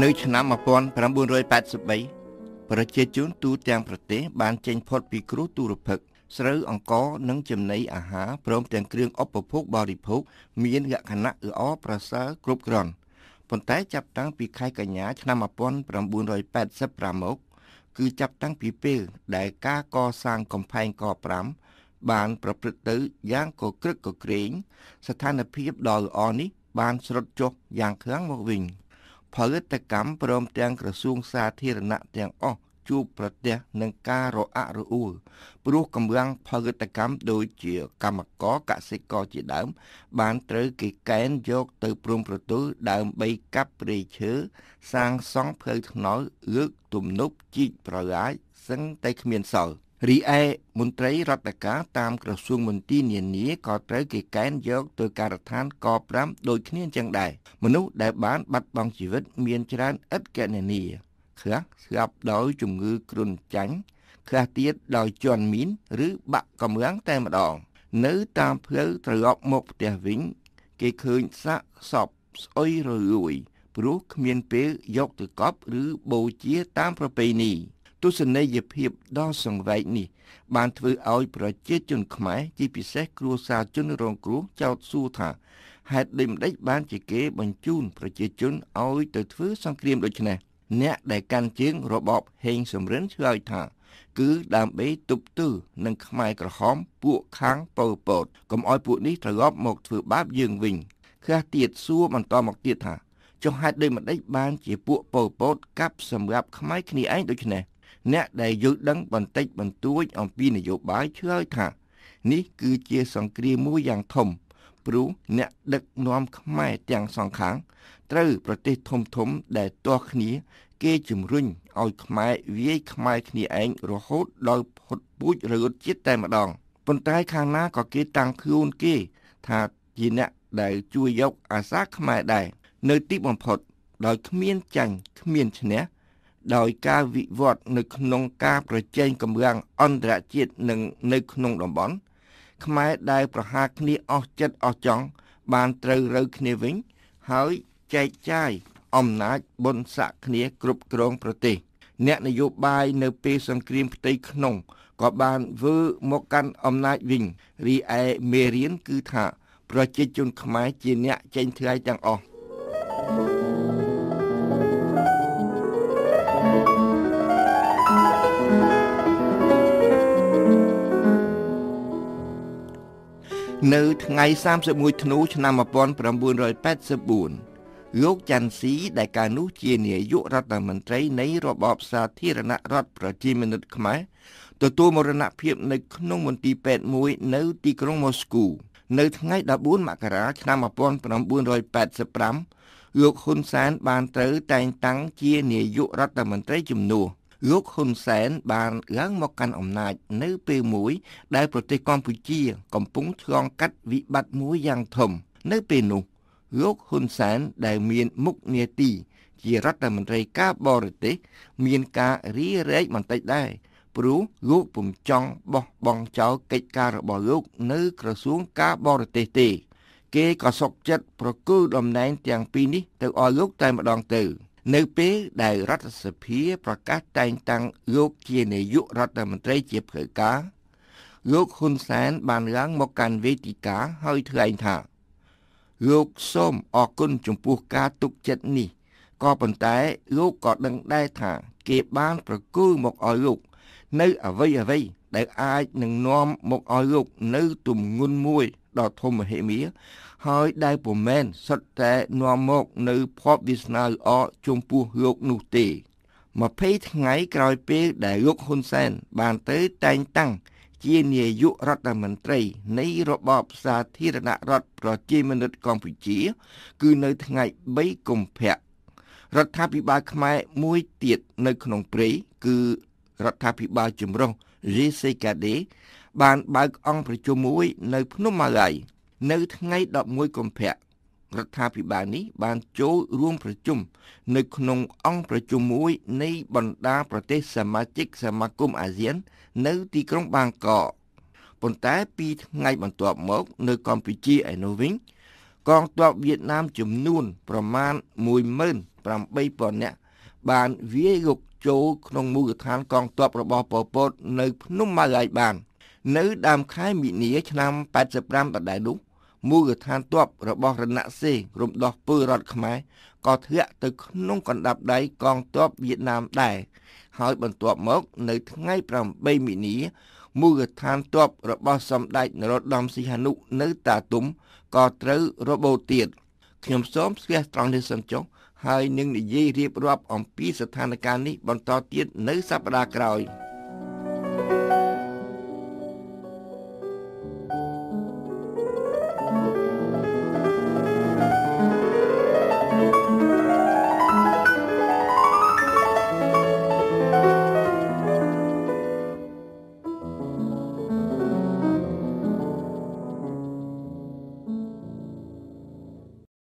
នៅឆ្នាំ1983ប្រជាជនទូទាំងប្រទេសបានចេញផុតពីគ្រោះទុរភិក្សស្រូវអង្ករនិងចំណីអាហារព្រមទាំងគ្រឿងឧបភោគបរិភោគមានលក្ខណៈល្អប្រសើរគ្រប់គ្រាន់ប៉ុន្តែចាប់តាំងពីខែកញ្ញាឆ្នាំ1985មកគឺចាប់តាំងពីពេលដែលការកសាងកំផែងក5បានប្រព្រឹត្តទៅយ៉ាងកក្រឹកកក្រែងស្ថានភាពដ៏ល្អនេះបានស្រុតចុះយ៉ាងខ្លាំងមកវិញ ផលិតកម្មព្រមទាំងក្រសួងសាធារណៈទាំងអស់ជួបប្រទះនឹងការរអាក់រអួលព្រោះកម្លាំងផលិតកម្មដូចជាកម្មករកសិករជាដើម បានត្រូវគេកេណ្ឌយកទៅព្រំប្រទល់ដើម្បីកាប់ព្រៃឈើសាងសង់ផ្លូវថ្នល់លើកទំនប់ជីកប្រឡាយសឹងតែគ្មានសល់ រីឯមន្ត្រីរដ្ឋការតាមក្រសួងមន្ទីរនានាក៏ត្រូវគេកេណ្ឌយកទៅការដ្ឋានក5ដូចគ្នាចឹងដែរមនុស្សដែលបានបាត់បង់ជីវិតមានច្រើនឥតគណនាខ្លះស្លាប់ដោយជំងឺគ្រុនចាញ់ខ្លះទៀតដោយជន់មីនឬបាក់កម្លាំងតែម្ដង នៅតាមផ្លូវត្រឡប់មកផ្ទះវិញ គេឃើញសាកសពស្អុយរលួយព្រោះគ្មានពេលយកទៅកប់ ឬបូជាតាមប្រពៃណី ទស្សនីយភាពដ៏សង្វេគនេះ បានធ្វើឲ្យប្រជាជនខ្មែរជាពិសេសគ្រួសារជនរងគ្រោះចោទសួរថាហេតុដូចម្តេចបានជាគេបញ្ជូនប្រជាជនឲ្យទៅធ្វើសង្គ្រាមដូចនេះអ្នកដែលកាន់ជើងរបបហេងសំរិនឆ្លើយថា គឺដើម្បីទប់ទល់នឹងខ្មែរក្រហមពួកខាងប៉ុលពតកុំឲ្យពួកនេះត្រឡប់មកធ្វើបាបយើងវិញខ្លះទៀតសួរបន្តមកទៀតថាចុះហេតុដូចម្តេចបានជាពួកប៉ុលពតកាប់សម្រាប់ខ្មែរគ្នាឯងដូចនេះ អ្នកដែលយល់ដឹងបន្តិចបន្តួចអំពីនយោបាយឆ្លើយថា នេះគឺជាសង្គ្រាមមួយយ៉ាងធំព្រោះអ្នកដឹកនាំខ្មែរទាំងសងខាង ត្រូវប្រទេសធំធំដែលទាស់គ្នា គេជំរុញឲ្យខ្មែរវាយខ្មែរគ្នាឯងរហូតដល់ផុតពូជរយុទ្ធជាតិតែម្ដងប៉ុន្តែខាងណាក៏គេតាំងខ្លួនគេ ថាជាអ្នកដែលជួយយកអាសាខ្មែរដែរនៅទីបំផុតដោយគ្មានចាញ់គ្មានឈ្នះ ដោយការវិវត្តនៅក្នុងការប្រជែងកម្លាំងអន្តរជាតិនិងនៅក្នុងតំបន់ខ្មែរដែលប្រហារគ្នាអស់ចិត្តអស់ចង់បានត្រូវរើគ្នាវិញ ហើយចែកចាយអំណាចបុណ្យស័ក្តិគ្នាគ្រប់គ្រងប្រទេស អ្នកនយោបាយនៅពេលសង្គ្រាមផ្ទៃក្នុងក៏បានធ្វើមកកាន់អំណាចវិញរីឯមេរៀនគឺថាប្រជាជនខ្មែរជាអ្នកចេញថ្លៃទាំងអស់ នៅថ្ងៃ31ធ្នូឆ្នាំ1984លោកច័ន្ទស៊ីដែលកាលនោះជានាយករដ្ឋមន្ត្រីនៃរបបសាធារណរដ្ឋប្រជាមានិតខ្មែរទទួលមរណភាពនៅក្នុងមន្ទីរពេទ្យមួយនៅទីក្រុងម៉ូស្គូនៅថ្ងៃ14មករាឆ្នាំ1985លោកហ៊ុនសែនបានត្រូវតែងតាំងជានាយករដ្ឋមន្ត្រីជំនួស លោកហ៊ុនសែនបានឡើងមកកាន់អំណាចនៅពេលមួយដែលប្រទេសកម្ពុជា កំពុងឆ្លងកាត់វិបត្តិមួយយ៉ាងធំ នៅពេលនោះលោកហ៊ុនសែនដែលមានមុខនាទី ជារដ្ឋមន្ត្រីការបរទេសមានការរីរែកបន្តិចដែរព្រោះលោកពុំចង់បោះបង់ចោលកិច្ចការរបស់លោកនៅក្រសួងការបរទេសទេ គេក៏សុកចិត្តប្រគល់តំណែងទាំងពីរនេះទៅឲ្យលោកតែម្ដងទៅ នៅពេលដែលរដ្ឋសភាប្រកាសតែងតាំងលោកជានាយករដ្ឋមន្ត្រីជាផ្លូវការលោកហ៊ុនសែនបានឡើងមកកាន់វេទិកាហើយថ្លែងថា លោកសូមអរគុណចំពោះការទុកចិត្តនេះក៏ប៉ុន្តែលោកក៏ដឹងដែរថា គេបានប្រគល់មកឲ្យលោក នៅអ្វីអ្វីដែលអាចនឹងនាំមកឲ្យលោកនៅទំងន់មួយ ដ៏ធំមហិមា ហើយដែលពុំមែនសុទ្ធតែនាំមកនៅភពវាសនាល្អចំពោះលោកនោះទេ20ថ្ងៃក្រោយពេលដែលលោកហ៊ុនសែនបានទៅតែងតាំងជានាយករដ្ឋមន្ត្រីនៃរបបសាធារណរដ្ឋប្រជាមានិតកម្ពុជា គឺនៅថ្ងៃ3កុម្ភៈរដ្ឋាភិបាលខ្មែរមួយទៀតនៅក្នុងព្រៃគឺរដ្ឋាភិបាលចម្រុះ JCKD បានបើកអង្គប្រជុំមួយនៅភ្នំម៉ាឡៃនៅថ្ងៃ11កុម្ភៈរដ្ឋាភិបាលនេះបានចូលរួមប្រជុំនៅក្នុងអង្គប្រជុំមួយនៃបណ្ដាប្រទេសសមាជិកសមាគមអាស៊ាន នៅទីក្រុងបាងកកប៉ុន្តែពីថ្ងៃបន្ទាប់មក នៅកម្ពុជាឯនោះវិញកងទ័ពវៀតណាមចំនួនប្រមាណ8000នាក់បានវាយរុកចូលក្នុងមូលដ្ឋានកងទ័ពរបស់ប៉ុលពតនៅភ្នំម៉ៅឯកបាន នៅដើមខែមីនាឆ្នាំ85ដដែលនោះមូលដ្ឋានទ័ពរបស់រណសេរំដោះពលរដ្ឋខ្មែរក៏ធ្លាក់ទៅក្នុងកណ្ដាប់ដៃកងទ័ពវៀតណាមដែរហើយបន្ទាប់មកនៅថ្ងៃ8មីនាមូលដ្ឋានទ័ពរបស់សម្ដេចនរោត្តមសីហនុនៅតាទុំក៏ត្រូវរបូតទៀតខ្ញុំសូមស្ទះត្រង់នេះសិនចុះហើយនឹងនិយាយរៀបរាប់អំពីស្ថានភាពនេះបន្តទៀតនៅសប្តាហ៍ក្រោយ។